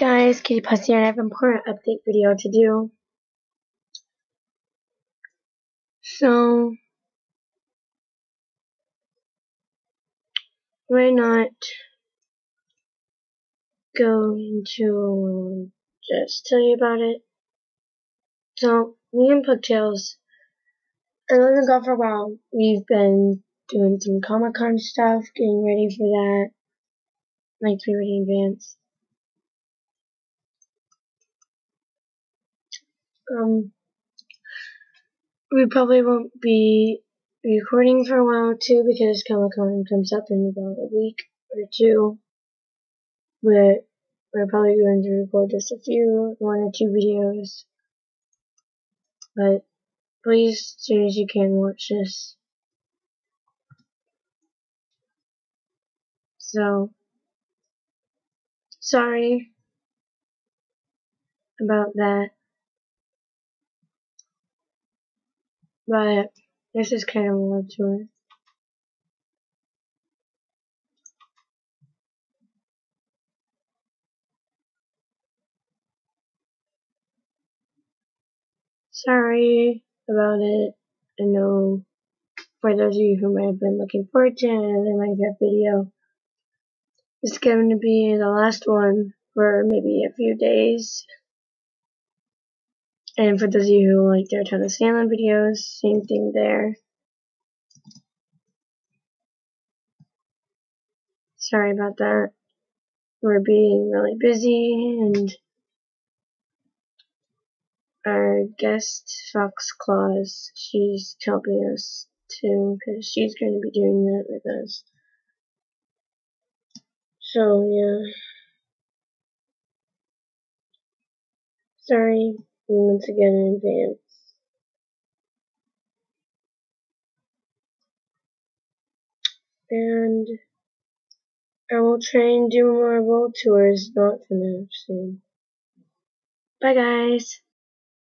guys, Kittypaws here, and I have an important update video to do. So, we're not going to just tell you about it. So, me and Pugtails are living golf for a while. We've been doing some Comic Con stuff, getting ready for that, like three ready in advance. Um, we probably won't be recording for a while too because Comic Con comes up in about a week or two. But we're probably going to record just a few, one or two videos. But please, as soon as you can, watch this. So, sorry about that. But this is kind of more to it. Sorry about it. I know for those of you who might have been looking forward to another Minecraft video, it's going to be the last one for maybe a few days. And for those of you who like their Town of Salem videos, same thing there. Sorry about that. We're being really busy and our guest Fox Claus, she's helping us too because she's going to be doing that with us. So yeah. Sorry once again in advance. And I will try and do more world tours not FNAF soon. Bye guys!